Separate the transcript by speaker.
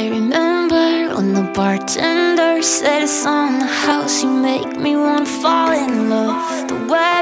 Speaker 1: I remember when the bartender said it's on the house. You make me wanna fall in love. The way.